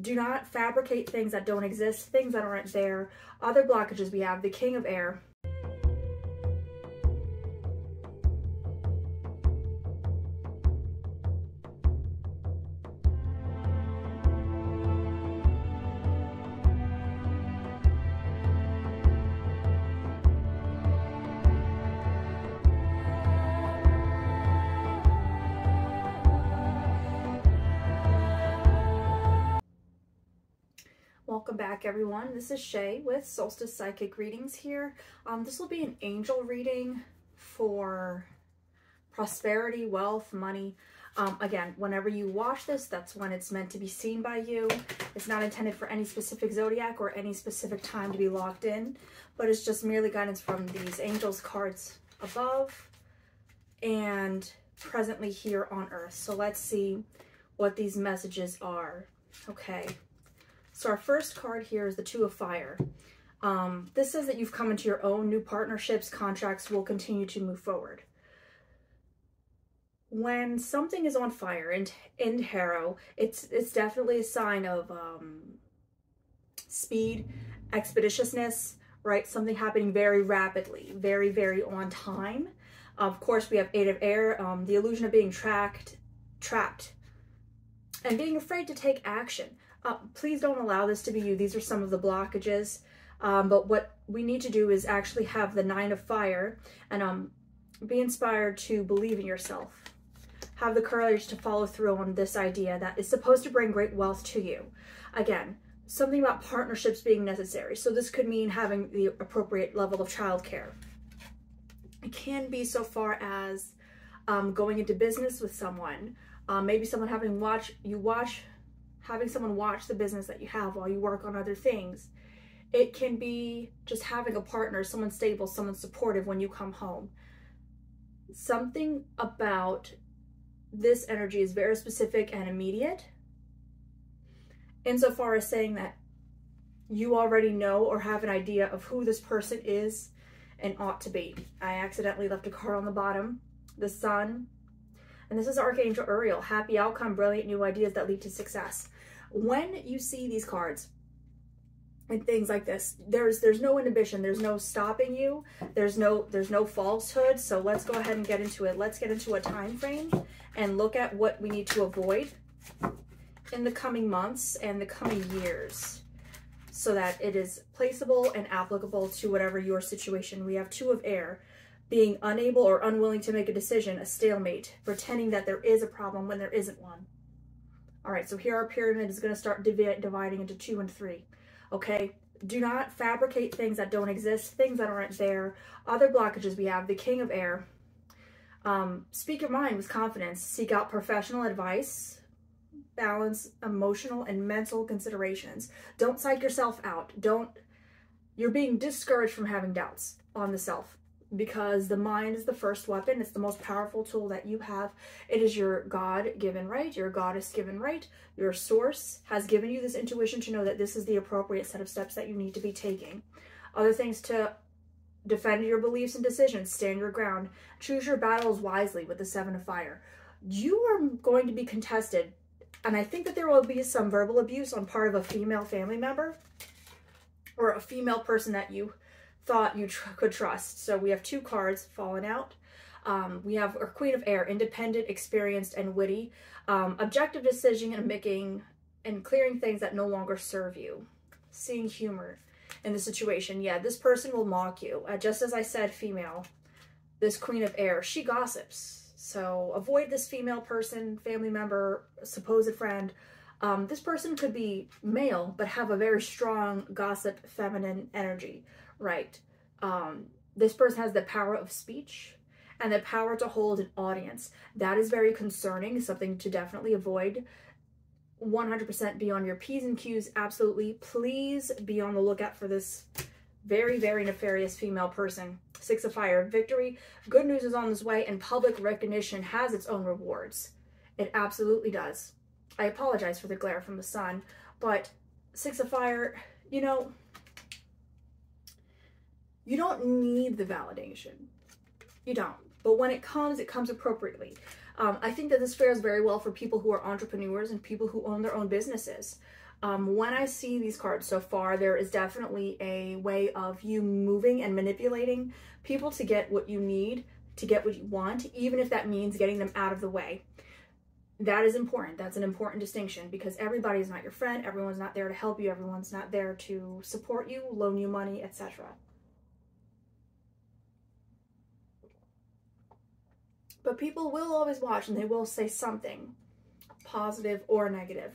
do not fabricate things that don't exist, things that aren't there. Other blockages we have the King of Air, Welcome back everyone. This is Shay with Solstice Psychic Readings here. Um, this will be an angel reading for prosperity, wealth, money. Um, again, whenever you watch this, that's when it's meant to be seen by you. It's not intended for any specific zodiac or any specific time to be locked in, but it's just merely guidance from these angels cards above and presently here on earth. So let's see what these messages are. Okay. So our first card here is the Two of Fire. Um, this says that you've come into your own new partnerships, contracts will continue to move forward. When something is on fire in, in tarot, it's, it's definitely a sign of um, speed, expeditiousness, right? Something happening very rapidly, very, very on time. Of course, we have Eight of Air, um, the illusion of being tracked, trapped, and being afraid to take action. Uh, please don't allow this to be you. These are some of the blockages. Um, but what we need to do is actually have the nine of fire and um, be inspired to believe in yourself. Have the courage to follow through on this idea that is supposed to bring great wealth to you. Again, something about partnerships being necessary. So this could mean having the appropriate level of childcare. It can be so far as um, going into business with someone. Um, maybe someone having watch you watch having someone watch the business that you have while you work on other things. It can be just having a partner, someone stable, someone supportive when you come home. Something about this energy is very specific and immediate. Insofar as saying that you already know or have an idea of who this person is and ought to be. I accidentally left a card on the bottom. The sun, and this is Archangel Uriel, happy outcome, brilliant new ideas that lead to success. When you see these cards, and things like this there's there's no inhibition. There's no stopping you. There's no there's no falsehood. So let's go ahead and get into it. Let's get into a time frame and look at what we need to avoid in the coming months and the coming years so that it is placeable and applicable to whatever your situation. We have two of air being unable or unwilling to make a decision, a stalemate, pretending that there is a problem when there isn't one. All right, so here our pyramid is going to start div dividing into two and three. Okay, do not fabricate things that don't exist, things that aren't there. Other blockages we have, the king of air. Um, speak your mind with confidence. Seek out professional advice. Balance emotional and mental considerations. Don't psych yourself out. Don't, you're being discouraged from having doubts on the self because the mind is the first weapon. It's the most powerful tool that you have. It is your God-given right, your goddess-given right. Your source has given you this intuition to know that this is the appropriate set of steps that you need to be taking. Other things to defend your beliefs and decisions, stand your ground, choose your battles wisely with the Seven of Fire. You are going to be contested, and I think that there will be some verbal abuse on part of a female family member or a female person that you thought you tr could trust. So we have two cards fallen out. Um, we have our Queen of Air, independent, experienced, and witty. Um, objective decision and making and clearing things that no longer serve you. Seeing humor in the situation. Yeah, this person will mock you. Uh, just as I said, female, this Queen of Air, she gossips. So avoid this female person, family member, supposed friend. Um, this person could be male, but have a very strong gossip, feminine energy right? Um, this person has the power of speech and the power to hold an audience. That is very concerning, something to definitely avoid. 100% be on your P's and Q's, absolutely. Please be on the lookout for this very, very nefarious female person. Six of Fire, victory, good news is on this way, and public recognition has its own rewards. It absolutely does. I apologize for the glare from the sun, but Six of Fire, you know, you don't need the validation. You don't. But when it comes, it comes appropriately. Um, I think that this fares very well for people who are entrepreneurs and people who own their own businesses. Um, when I see these cards so far, there is definitely a way of you moving and manipulating people to get what you need, to get what you want, even if that means getting them out of the way. That is important. That's an important distinction because everybody is not your friend. Everyone's not there to help you. Everyone's not there to support you, loan you money, etc. But people will always watch and they will say something positive or negative.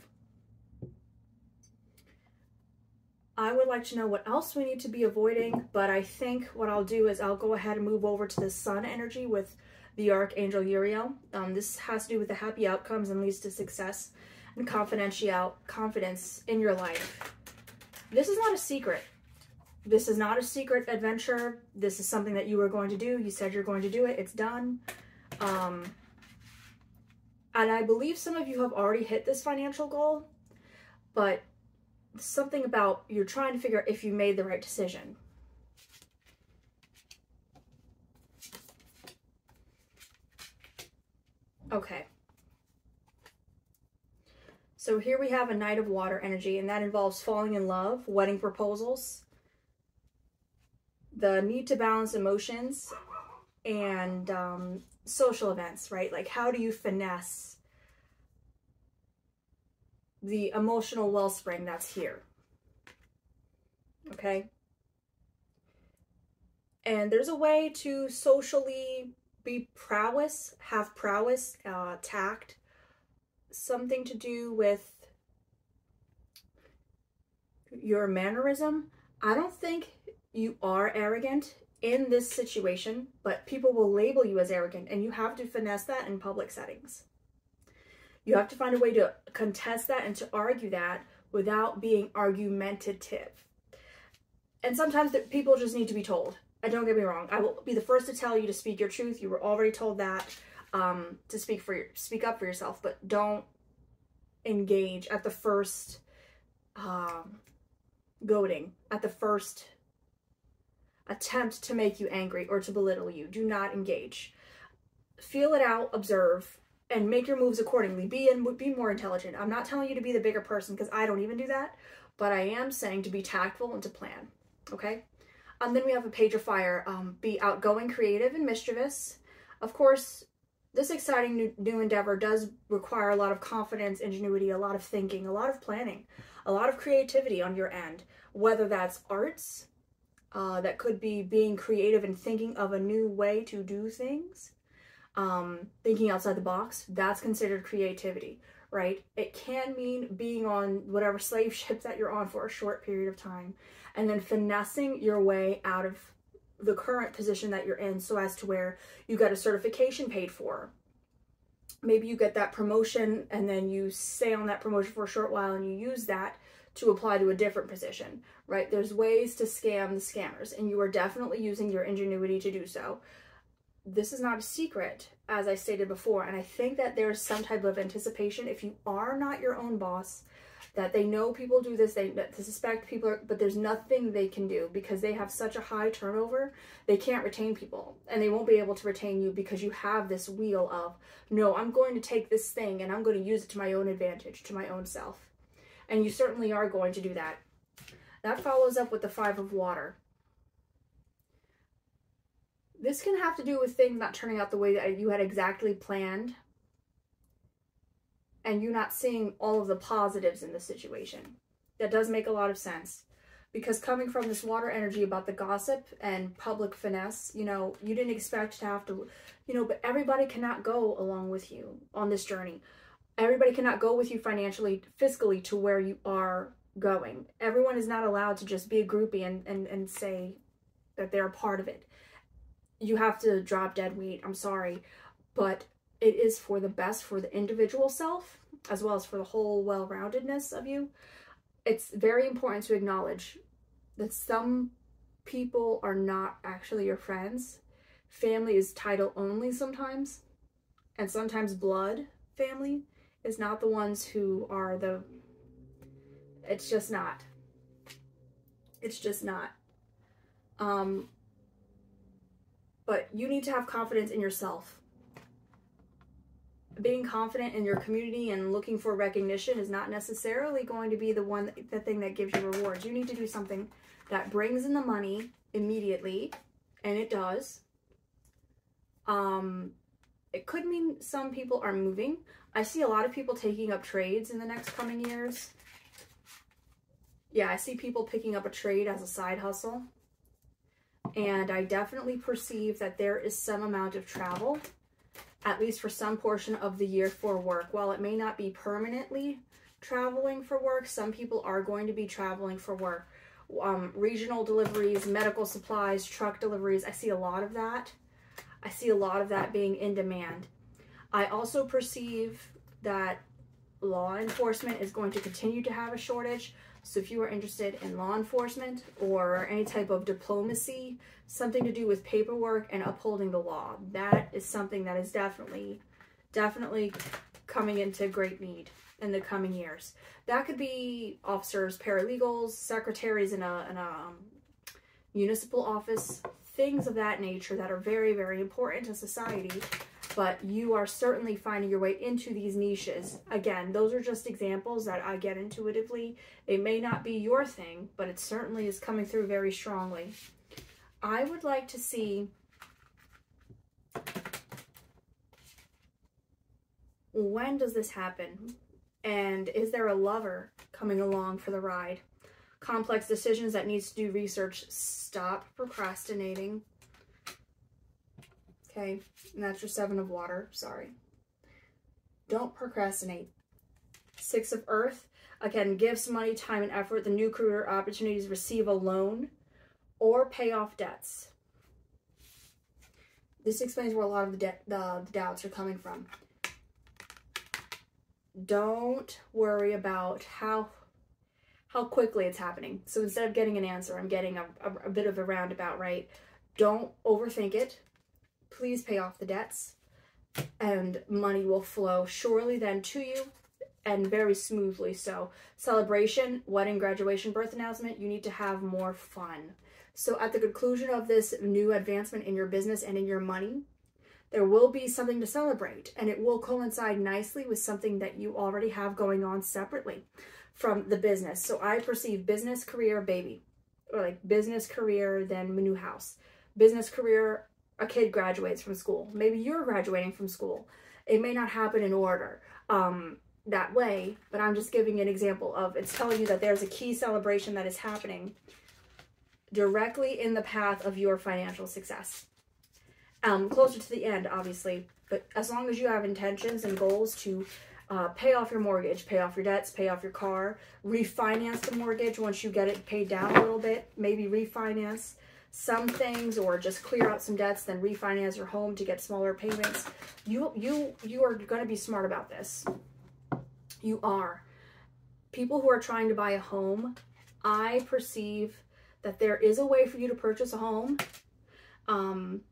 I would like to know what else we need to be avoiding, but I think what I'll do is I'll go ahead and move over to the sun energy with the Archangel Uriel. Um, this has to do with the happy outcomes and leads to success and confidential confidence in your life. This is not a secret. This is not a secret adventure. This is something that you are going to do. You said you're going to do it. It's done. Um, and I believe some of you have already hit this financial goal, but something about you're trying to figure out if you made the right decision. Okay. So here we have a Knight of Water energy, and that involves falling in love, wedding proposals, the need to balance emotions, and um, social events, right? Like how do you finesse the emotional wellspring that's here. Okay? And there's a way to socially be prowess, have prowess, uh, tact, something to do with your mannerism. I don't think you are arrogant in this situation, but people will label you as arrogant, and you have to finesse that in public settings. You have to find a way to contest that and to argue that without being argumentative. And sometimes people just need to be told. And don't get me wrong, I will be the first to tell you to speak your truth. You were already told that um, to speak for your, speak up for yourself, but don't engage at the first um, goading, at the first attempt to make you angry or to belittle you. Do not engage. Feel it out, observe, and make your moves accordingly. Be and be more intelligent. I'm not telling you to be the bigger person because I don't even do that, but I am saying to be tactful and to plan. Okay. And then we have a page of fire. Um, be outgoing, creative, and mischievous. Of course, this exciting new, new endeavor does require a lot of confidence, ingenuity, a lot of thinking, a lot of planning, a lot of creativity on your end. Whether that's arts, uh, that could be being creative and thinking of a new way to do things um, thinking outside the box, that's considered creativity, right? It can mean being on whatever slave ship that you're on for a short period of time and then finessing your way out of the current position that you're in so as to where you get a certification paid for. Maybe you get that promotion and then you stay on that promotion for a short while and you use that to apply to a different position, right? There's ways to scam the scammers and you are definitely using your ingenuity to do so this is not a secret, as I stated before, and I think that there's some type of anticipation if you are not your own boss, that they know people do this, they, they suspect people, are, but there's nothing they can do because they have such a high turnover, they can't retain people, and they won't be able to retain you because you have this wheel of, no, I'm going to take this thing and I'm going to use it to my own advantage, to my own self. And you certainly are going to do that. That follows up with the Five of Water. This can have to do with things not turning out the way that you had exactly planned and you not seeing all of the positives in the situation. That does make a lot of sense. Because coming from this water energy about the gossip and public finesse, you know, you didn't expect to have to, you know, but everybody cannot go along with you on this journey. Everybody cannot go with you financially, fiscally to where you are going. Everyone is not allowed to just be a groupie and, and, and say that they're a part of it you have to drop dead weight. I'm sorry. But it is for the best for the individual self as well as for the whole well-roundedness of you. It's very important to acknowledge that some people are not actually your friends. Family is title only sometimes. And sometimes blood family is not the ones who are the... It's just not. It's just not. Um, but you need to have confidence in yourself. being confident in your community and looking for recognition is not necessarily going to be the one the thing that gives you rewards. You need to do something that brings in the money immediately, and it does. Um, it could mean some people are moving. I see a lot of people taking up trades in the next coming years. Yeah, I see people picking up a trade as a side hustle. And I definitely perceive that there is some amount of travel, at least for some portion of the year for work. While it may not be permanently traveling for work, some people are going to be traveling for work. Um, regional deliveries, medical supplies, truck deliveries, I see a lot of that. I see a lot of that being in demand. I also perceive that law enforcement is going to continue to have a shortage. So if you are interested in law enforcement or any type of diplomacy, something to do with paperwork and upholding the law, that is something that is definitely, definitely coming into great need in the coming years. That could be officers, paralegals, secretaries in a, in a um, municipal office, things of that nature that are very, very important to society but you are certainly finding your way into these niches. Again, those are just examples that I get intuitively. It may not be your thing, but it certainly is coming through very strongly. I would like to see when does this happen? And is there a lover coming along for the ride? Complex decisions that needs to do research. Stop procrastinating. Okay, and that's your seven of water. Sorry. Don't procrastinate. Six of earth. Again, gifts, money, time, and effort. The new career opportunities receive a loan or pay off debts. This explains where a lot of the, the, the doubts are coming from. Don't worry about how how quickly it's happening. So instead of getting an answer, I'm getting a, a, a bit of a roundabout, right? Don't overthink it please pay off the debts and money will flow surely then to you and very smoothly so. Celebration, wedding, graduation, birth announcement, you need to have more fun. So at the conclusion of this new advancement in your business and in your money, there will be something to celebrate and it will coincide nicely with something that you already have going on separately from the business. So I perceive business, career, baby, or like business, career, then new house. Business, career, a kid graduates from school. Maybe you're graduating from school. It may not happen in order um, that way, but I'm just giving an example of it's telling you that there's a key celebration that is happening directly in the path of your financial success. Um, closer to the end, obviously, but as long as you have intentions and goals to uh, pay off your mortgage, pay off your debts, pay off your car, refinance the mortgage once you get it paid down a little bit, maybe refinance, some things or just clear out some debts, then refinance your home to get smaller payments. You, you, you are going to be smart about this. You are. People who are trying to buy a home, I perceive that there is a way for you to purchase a home, um,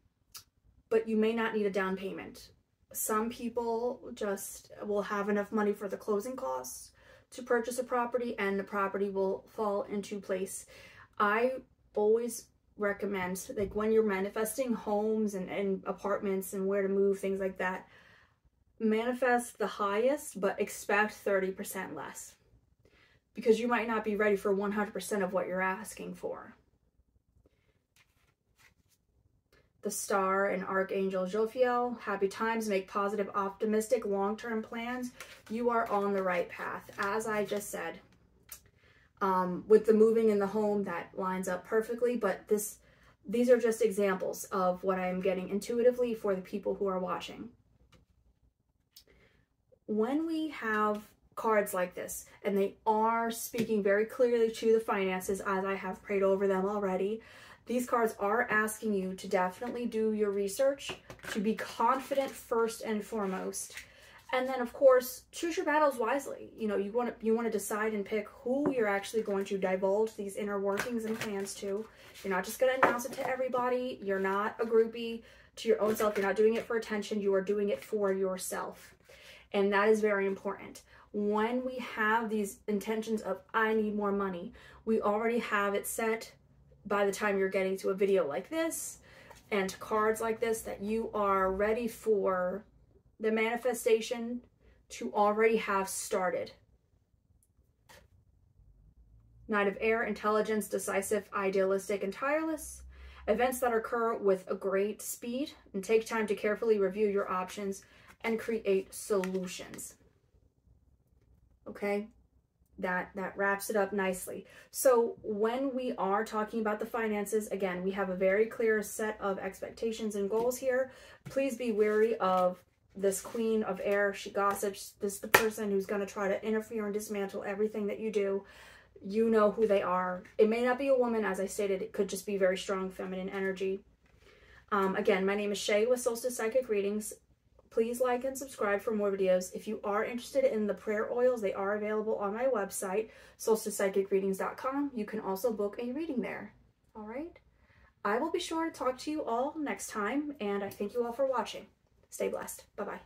but you may not need a down payment. Some people just will have enough money for the closing costs to purchase a property and the property will fall into place. I always recommend like when you're manifesting homes and, and apartments and where to move things like that manifest the highest but expect 30% less because you might not be ready for 100% of what you're asking for the star and archangel Jophiel. Happy times, make positive, optimistic, long-term plans. You are on the right path. As I just said, um, with the moving in the home, that lines up perfectly, but this these are just examples of what I'm getting intuitively for the people who are watching. When we have cards like this, and they are speaking very clearly to the finances as I have prayed over them already, these cards are asking you to definitely do your research, to be confident first and foremost, and then of course choose your battles wisely. You know you want to you want to decide and pick who you're actually going to divulge these inner workings and plans to. You're not just going to announce it to everybody. You're not a groupie to your own self. You're not doing it for attention. You are doing it for yourself. And that is very important. When we have these intentions of i need more money we already have it set by the time you're getting to a video like this and cards like this that you are ready for the manifestation to already have started. Knight of Air, intelligence, decisive, idealistic, and tireless. Events that occur with a great speed and take time to carefully review your options and create solutions. Okay, that, that wraps it up nicely. So when we are talking about the finances, again, we have a very clear set of expectations and goals here. Please be wary of this queen of air. She gossips. This is the person who's going to try to interfere and dismantle everything that you do you know who they are. It may not be a woman, as I stated, it could just be very strong feminine energy. Um, again, my name is Shay with Solstice Psychic Readings. Please like and subscribe for more videos. If you are interested in the prayer oils, they are available on my website, solsticepsychicreadings.com. You can also book a reading there. All right? I will be sure to talk to you all next time, and I thank you all for watching. Stay blessed. Bye-bye.